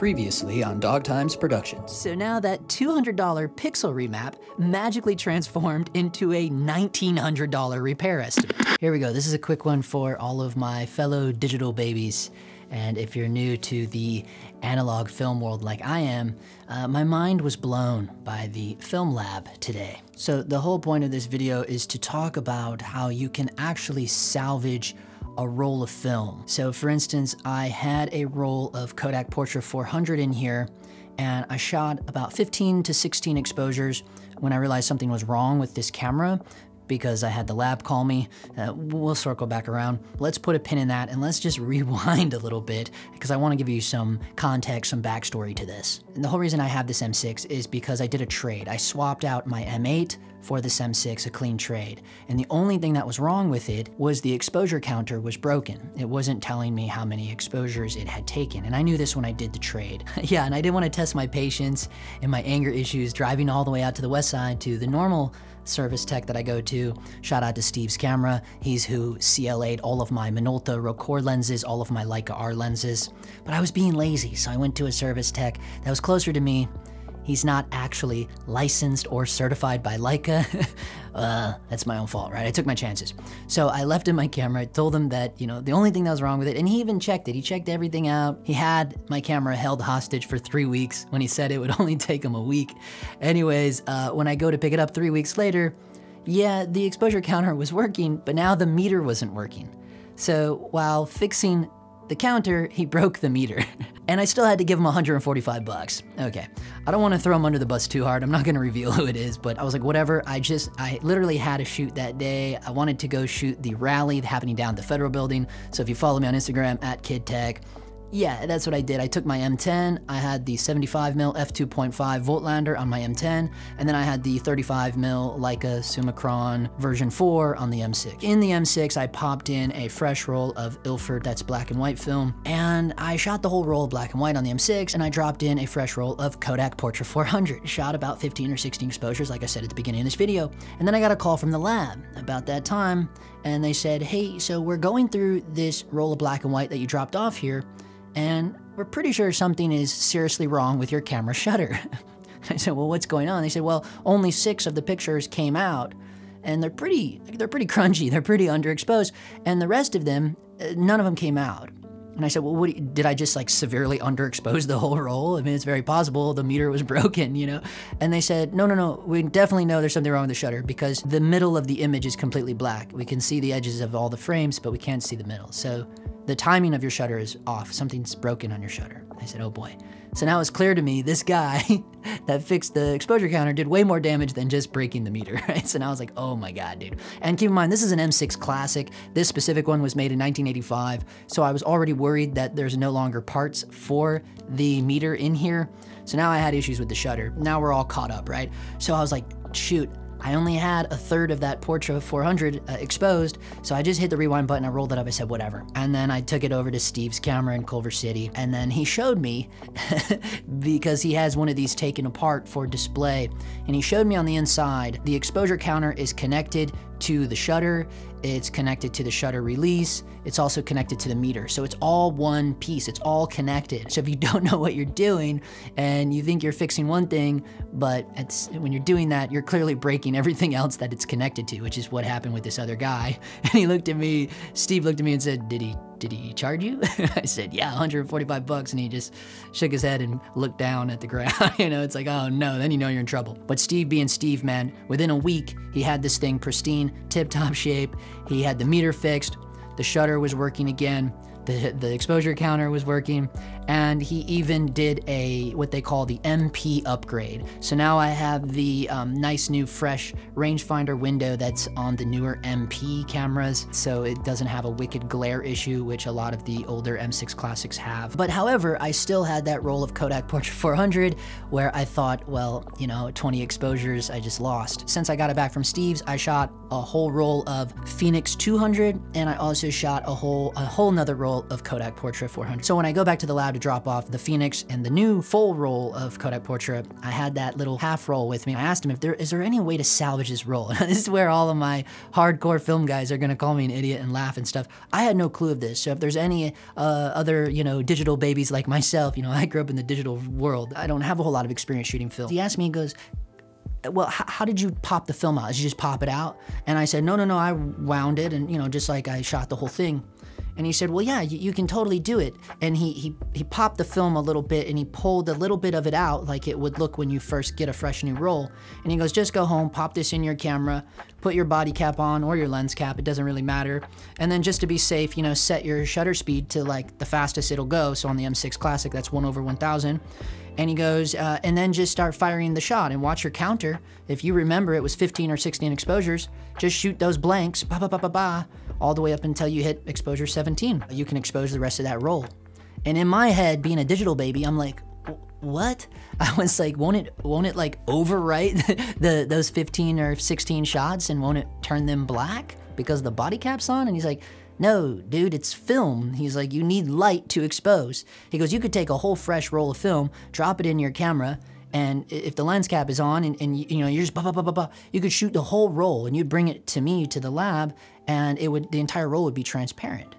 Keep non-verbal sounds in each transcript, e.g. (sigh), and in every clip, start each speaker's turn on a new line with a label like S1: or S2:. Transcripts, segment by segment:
S1: Previously on Dog Times Productions.
S2: So now that $200 pixel remap magically transformed into a $1,900 repair estimate. Here we go. This is a quick one for all of my fellow digital babies. And if you're new to the analog film world like I am, uh, my mind was blown by the film lab today. So the whole point of this video is to talk about how you can actually salvage a roll of film. So for instance, I had a roll of Kodak Portra 400 in here and I shot about 15 to 16 exposures when I realized something was wrong with this camera because I had the lab call me. Uh, we'll circle back around. Let's put a pin in that and let's just (laughs) rewind a little bit because I want to give you some context, some backstory to this. And the whole reason I have this M6 is because I did a trade. I swapped out my M8 for this M6, a clean trade. And the only thing that was wrong with it was the exposure counter was broken. It wasn't telling me how many exposures it had taken. And I knew this when I did the trade. (laughs) yeah, and I didn't want to test my patience and my anger issues driving all the way out to the west side to the normal service tech that I go to. Shout out to Steve's camera. He's who CLA'd all of my Minolta Rokkor lenses, all of my Leica R lenses. But I was being lazy, so I went to a service tech that was closer to me He's not actually licensed or certified by Leica. (laughs) uh, that's my own fault, right? I took my chances. So I left him my camera, told him that, you know, the only thing that was wrong with it, and he even checked it. He checked everything out. He had my camera held hostage for three weeks when he said it would (laughs) only take him a week. Anyways, uh, when I go to pick it up three weeks later, yeah, the exposure counter was working, but now the meter wasn't working. So while fixing the counter, he broke the meter. (laughs) and I still had to give him 145 bucks. Okay, I don't wanna throw him under the bus too hard. I'm not gonna (laughs) reveal who it is, but I was like, whatever. I just, I literally had a shoot that day. I wanted to go shoot the rally happening down at the Federal Building. So if you follow me on Instagram, at KidTech, yeah, that's what I did. I took my M10, I had the 75mm f2.5 Voigtlander on my M10, and then I had the 35mm Leica Summicron version 4 on the M6. In the M6, I popped in a fresh roll of Ilford, that's black and white film, and I shot the whole roll of black and white on the M6, and I dropped in a fresh roll of Kodak Portra 400. Shot about 15 or 16 exposures, like I said at the beginning of this video. And then I got a call from the lab about that time, and they said, hey, so we're going through this roll of black and white that you dropped off here, and we're pretty sure something is seriously wrong with your camera shutter. (laughs) I said, well, what's going on? They said, well, only six of the pictures came out, and they're pretty, they're pretty crunchy, they're pretty underexposed, and the rest of them, uh, none of them came out. And I said, well, what, did I just like severely underexpose the whole roll? I mean, it's very possible the meter was (laughs) broken, you know? And they said, no, no, no, we definitely know there's something wrong with the shutter because the middle of the image is completely black. We can see the edges of all the frames, but we can't see the middle. So the timing of your shutter is off. Something's broken on your shutter. I said, oh boy. So now it's clear to me this guy (laughs) that fixed the exposure counter did way more damage than just breaking the meter, (laughs) right? So now I was like, oh my God, dude. And keep in mind, this is an M6 Classic. This specific one was made in 1985. So I was already worried that there's no longer parts for the meter in here. So now I had issues with the shutter. Now we're all caught up, right? So I was like, shoot, I only had a third of that Portra 400 uh, exposed, so I just hit the rewind button, I rolled it up, I said whatever. And then I took it over to Steve's camera in Culver City, and then he showed me, (laughs) because he has one of these taken apart for display, and he showed me on the inside, the exposure counter is connected to the shutter, it's connected to the shutter release, it's also connected to the meter. So it's all one piece, it's all connected. So if you (laughs) don't know what you're doing and you think you're fixing one thing, but when you're doing that, you're clearly breaking everything else that it's connected to, which is what happened with this other guy. (laughs) And he looked at me, Steve looked at me and said, did he did he charge you? (laughs) I said, yeah, 145 bucks. And he just shook his head and looked down at the ground. (laughs) you know, it's like, oh no, then you know you're in trouble. But Steve being Steve, man, within a week, he had this thing pristine, tip top shape. He had the meter fixed. The shutter was working again the, the exposure counter was working, and he even did a what they call the MP upgrade. So now I have the um, nice new fresh rangefinder window that's on the newer MP cameras, so it doesn't have a wicked glare issue, which a lot of the older M6 Classics have. But however, I still had that roll of Kodak Portra 400 where I thought, well, you know, 20 exposures I just lost. Since I got it back from Steve's, I shot a whole roll of Phoenix 200, and I also shot a whole a whole nother roll of Kodak Portra 400. So when I go back to the lab drop off the Phoenix and the new full roll of Kodak Portra. I had that little half roll with me. I asked him if there is there any way to salvage this roll. (laughs) this is where all of my hardcore film guys are gonna call me an idiot and laugh and stuff. I had no clue of this. So if there's any uh, other you know digital babies like myself, you know (laughs) I grew up in the digital world. I don't have a whole lot of experience shooting film. He asked me, he goes, well, how did you pop the film out? Did you just pop it out? And I said, no, no, no, I wound it and, you know, just like I shot the whole thing. And he said, well, yeah, you, you, can totally do it. And he, he, he popped the film a little bit and he pulled a little bit of it out like it would look when you first get a fresh new roll. And he goes, just go home, pop this in your camera, put your body cap on or your lens cap, it doesn't really matter. And then just to be safe, you know, set your shutter speed to like the fastest it'll go. So on the M6 Classic, that's one over 1000. And he goes, uh, and then just start firing the shot and watch your counter. If you remember, it was 15 or 16 exposures. Just shoot those blanks, ba ba ba ba ba, all the way up until you hit exposure 17. You can expose the rest of that roll. And in my head, being a digital baby, I'm like, what? (laughs) I was like, won't it won't it like overwrite (laughs) the those 15 or 16 shots and won't it turn them black because the body cap's on? And he's like, no, dude, it's film. He's like, you need light to expose. He goes, you could take a whole fresh roll of film, drop it in your camera, and if the lens cap is on and, and you know you're just blah, blah, blah, blah, blah, you could shoot the whole roll and you'd bring it to me to the lab and it would the entire roll would be transparent.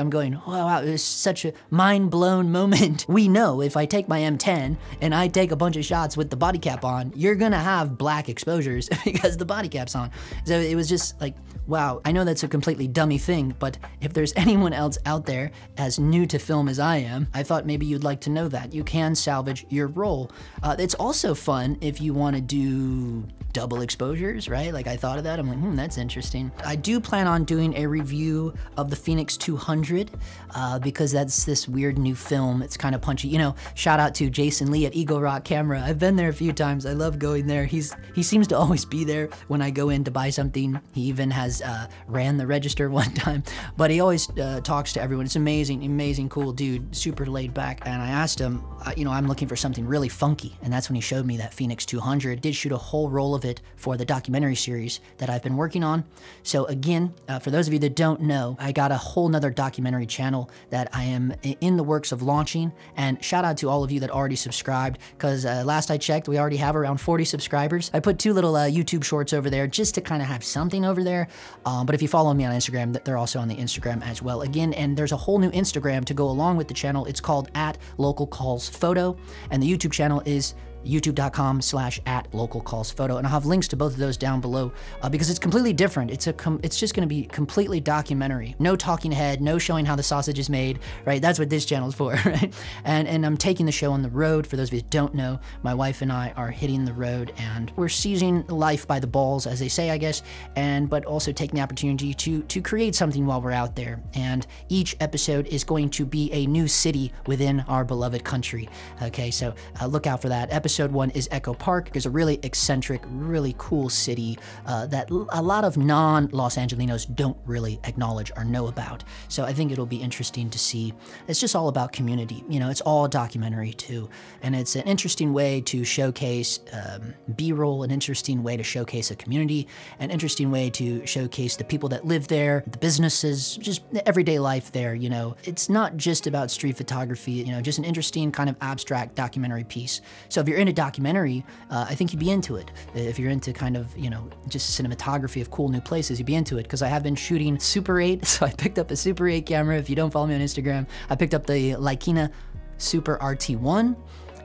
S2: I'm going, oh, wow, it was such a mind blown moment. (laughs) We know if I take my M10 and I take a bunch of shots with the body cap on, you're gonna have black exposures (laughs) because the body cap's on. So it was just like, wow, I know that's a completely dummy thing, but if there's (laughs) anyone else out there as new to film as I am, I thought maybe you'd like to know that. You can salvage your roll. Uh, it's also fun if you wanna do double exposures, right? Like I thought of that. I'm like, hmm, that's interesting. I do plan on doing a review of the Phoenix 200 uh, because that's this weird new film. It's kind of punchy. You know, shout out to Jason Lee at Eagle Rock Camera. I've been there a few times. I love going there. He's he seems to always be there when I go in to buy something. He even has uh, ran the register (laughs) one time, but he always uh, talks to everyone. It's amazing, amazing, cool dude, super laid back. And I asked him, uh, you know, I'm looking for something really funky, and that's when he showed me that Phoenix 200. Did shoot a whole roll of it for the documentary series that I've been working on. So again, uh, for those of you that don't know, I got a whole nother documentary channel that I am in the works of launching. And shout out to all of you that already subscribed, because uh, last I checked, we already have around 40 subscribers. I put two little uh, YouTube shorts over there just to kind of have something over there. Um, but if you follow me on Instagram, they're also on the Instagram as well. Again, and there's a whole new Instagram to go along with the channel. It's called at local calls photo, and the YouTube channel is youtube.com slash at local calls photo. And i'll have links to both of those down below uh, because it's completely different. It's a it's just going to be completely documentary. No talking head no showing how the sausage is made right? That's what this channel is for (laughs) right? And and i'm taking the show on the road. For those of you that don't know my wife and i are hitting the road and we're seizing life by the balls as they say i guess and but also taking the opportunity to to create something while we're out there. And each episode is going to be a new city within our beloved country okay? So uh, look out for that. Episode episode one is Echo Park. It's a really eccentric, really cool city uh, that a lot of non Los Angelinos don't really acknowledge or know about. So I think it'll be interesting to see. It's just all about community. You know, it's all documentary too. And it's an interesting way to showcase um, B roll, an interesting way to showcase a community, an interesting way to showcase the people that live there, the businesses, just everyday life there. You know, it's not just about street photography, you know, just an interesting kind of abstract documentary piece. So if you're in a documentary, uh, I think you'd be into it. If you're into kind of, you know, just cinematography of cool new places, you'd be into it because I have been shooting Super 8. (laughs) So I picked up a Super 8 camera. If you don't follow me on Instagram, I picked up the Leicina Super RT1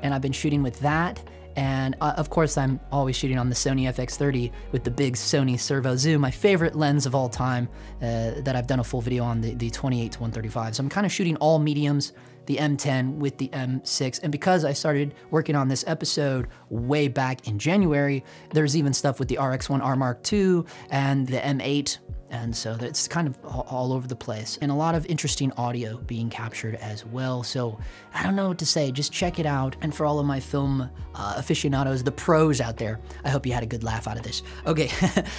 S2: and I've been shooting with that. And uh, of course, I'm always shooting on the Sony FX30 with the big Sony servo zoom, my favorite lens of all time uh, that I've done a full video on, the, the 28 to 135. So I'm kind of shooting all mediums, the M10 with the M6. And because I started working on this episode way back in January, there's even stuff with the RX1 R Mark II and the M8 and so it's kind of all over the place and a lot of interesting audio being captured as well. So I don't know what to say, just check it out. And for all of my film uh, aficionados, the pros out there, I hope you had a good laugh out of this. Okay,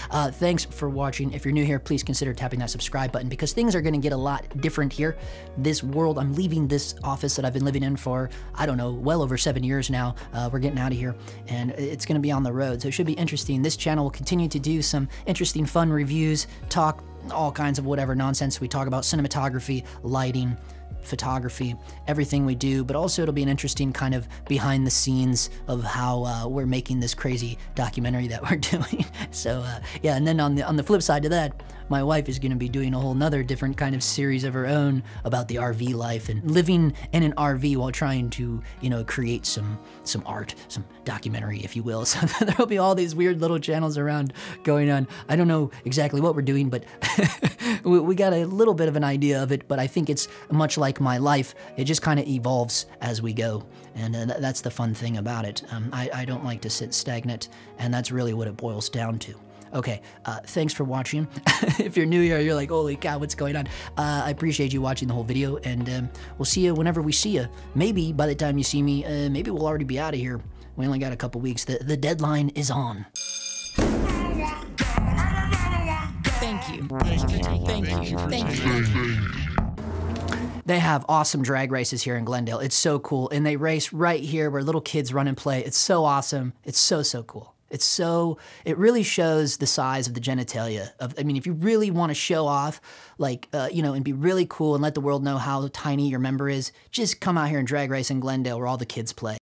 S2: (laughs) uh, thanks for watching. If you're new here, please consider tapping that subscribe button because things are gonna get a lot different here. This world, I'm leaving this office that I've been living in for, I don't know, well over seven years now. Uh, we're getting out of here and it's gonna be on the road. So it should be interesting. This channel will continue to do some interesting fun reviews, talk all kinds of whatever nonsense. We talk about cinematography, lighting, photography, everything we do, but also it'll be an interesting kind of behind the scenes of how uh, we're making this crazy documentary that (laughs) we're doing. so uh, yeah, and then on the on the flip side to that, my wife is going to be doing a whole nother different kind of series of her own about the RV life and living in an RV while trying to you know create some some art, some documentary, if you will. (laughs) So (laughs) there'll be all these weird little channels around going on. I don't know exactly what we're doing, but we, we got a little bit of an idea of it. But I think it's much like my life; it just kind of evolves as we go, and uh, that's the fun thing about it. Um, I, I don't like to sit stagnant, and that's really what it boils down to. Okay, uh, thanks for watching. (laughs) if you're new here, you're like, holy cow, what's going on? Uh, I appreciate you watching the whole video, and um, we'll see you whenever we see you. Maybe by the time you see me, uh, maybe we'll already be out of here. We only got a couple weeks. The, the deadline is on.
S3: Thank you. Thank you. Thank you. Thank you.
S2: They have awesome drag races here in Glendale. It's so cool. And they race right here where little kids run and play. It's so awesome. It's so, so cool. It's so, it really shows the size of the genitalia. Of, I mean, if you really want to show off, like, uh, you know, and be really cool and let the world know how tiny your member is, just come out here and drag race in Glendale where all the kids play.